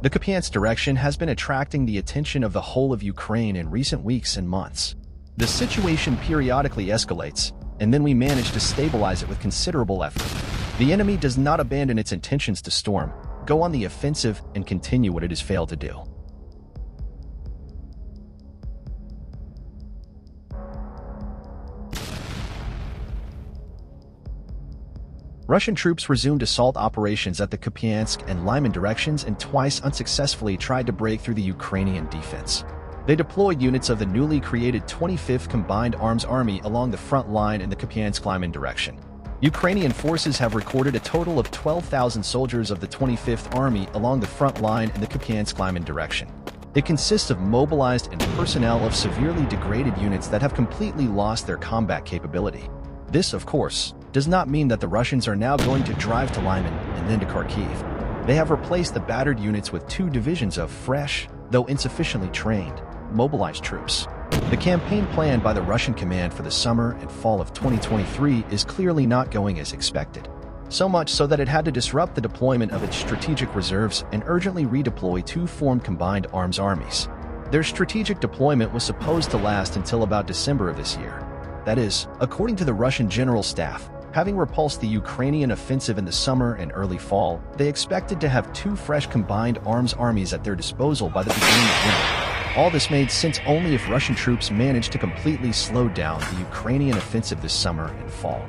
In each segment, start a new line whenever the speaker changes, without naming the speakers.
The Kupiansk direction has been attracting the attention of the whole of Ukraine in recent weeks and months. The situation periodically escalates, and then we manage to stabilize it with considerable effort. The enemy does not abandon its intentions to storm, go on the offensive, and continue what it has failed to do. Russian troops resumed assault operations at the Kupiansk and Lyman directions and twice unsuccessfully tried to break through the Ukrainian defense. They deployed units of the newly created 25th Combined Arms Army along the front line in the Kupiansk-Lyman direction. Ukrainian forces have recorded a total of 12,000 soldiers of the 25th Army along the front line in the Kupiansk-Lyman direction. It consists of mobilized and personnel of severely degraded units that have completely lost their combat capability. This, of course, does not mean that the Russians are now going to drive to Lyman and then to Kharkiv. They have replaced the battered units with two divisions of fresh, though insufficiently trained, mobilized troops. The campaign planned by the Russian command for the summer and fall of 2023 is clearly not going as expected. So much so that it had to disrupt the deployment of its strategic reserves and urgently redeploy two formed combined arms armies. Their strategic deployment was supposed to last until about December of this year, that is, according to the Russian General Staff, having repulsed the Ukrainian offensive in the summer and early fall, they expected to have two fresh combined arms armies at their disposal by the beginning of winter. All this made sense only if Russian troops managed to completely slow down the Ukrainian offensive this summer and fall.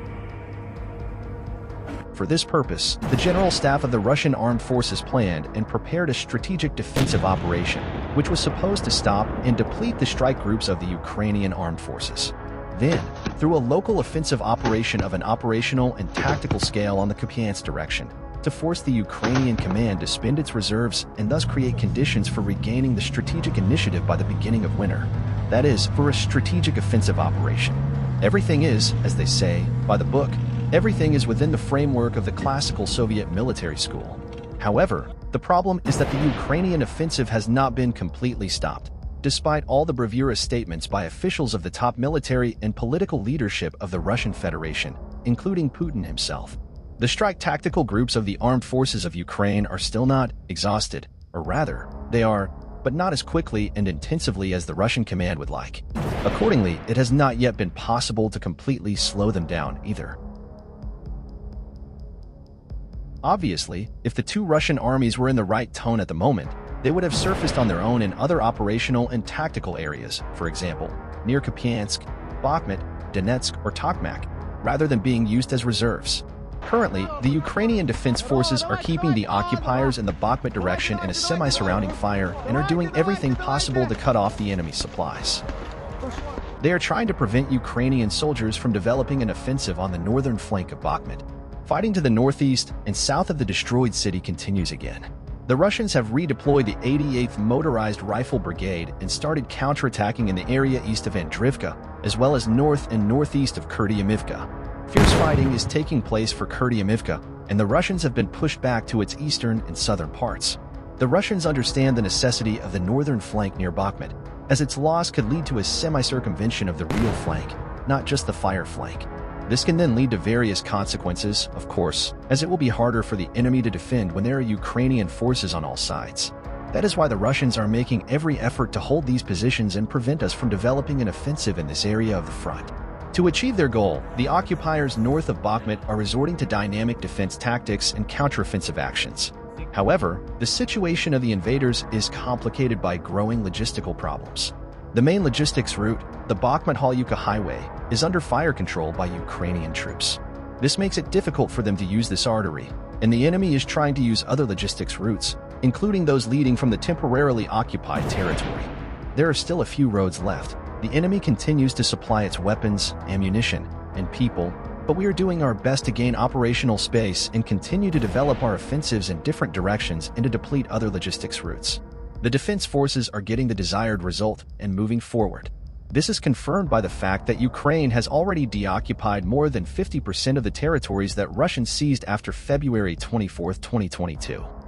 For this purpose, the General Staff of the Russian Armed Forces planned and prepared a strategic defensive operation, which was supposed to stop and deplete the strike groups of the Ukrainian armed forces. Then, through a local offensive operation of an operational and tactical scale on the Kupiansk direction, to force the Ukrainian command to spend its reserves and thus create conditions for regaining the strategic initiative by the beginning of winter. That is, for a strategic offensive operation. Everything is, as they say, by the book. Everything is within the framework of the classical Soviet military school. However, the problem is that the Ukrainian offensive has not been completely stopped despite all the bravura statements by officials of the top military and political leadership of the Russian Federation, including Putin himself. The strike tactical groups of the armed forces of Ukraine are still not exhausted, or rather, they are, but not as quickly and intensively as the Russian command would like. Accordingly, it has not yet been possible to completely slow them down either. Obviously, if the two Russian armies were in the right tone at the moment, they would have surfaced on their own in other operational and tactical areas, for example, near Kupiansk, Bakhmut, Donetsk, or Tokmak, rather than being used as reserves. Currently, the Ukrainian Defense Forces are keeping the occupiers in the Bakhmut direction in a semi-surrounding fire and are doing everything possible to cut off the enemy's supplies. They are trying to prevent Ukrainian soldiers from developing an offensive on the northern flank of Bakhmut. Fighting to the northeast and south of the destroyed city continues again. The Russians have redeployed the 88th Motorized Rifle Brigade and started counterattacking in the area east of Andrivka, as well as north and northeast of Kurdiumivka. Fierce fighting is taking place for Kurdiumivka, and the Russians have been pushed back to its eastern and southern parts. The Russians understand the necessity of the northern flank near Bakhmut, as its loss could lead to a semi-circumvention of the real flank, not just the fire flank. This can then lead to various consequences, of course, as it will be harder for the enemy to defend when there are Ukrainian forces on all sides. That is why the Russians are making every effort to hold these positions and prevent us from developing an offensive in this area of the front. To achieve their goal, the occupiers north of Bakhmut are resorting to dynamic defense tactics and counteroffensive actions. However, the situation of the invaders is complicated by growing logistical problems. The main logistics route, the Bakhmut-Halyuka Highway, is under fire control by Ukrainian troops. This makes it difficult for them to use this artery, and the enemy is trying to use other logistics routes, including those leading from the temporarily occupied territory. There are still a few roads left. The enemy continues to supply its weapons, ammunition, and people, but we are doing our best to gain operational space and continue to develop our offensives in different directions and to deplete other logistics routes. The defense forces are getting the desired result and moving forward. This is confirmed by the fact that Ukraine has already deoccupied more than 50% of the territories that Russians seized after February 24, 2022.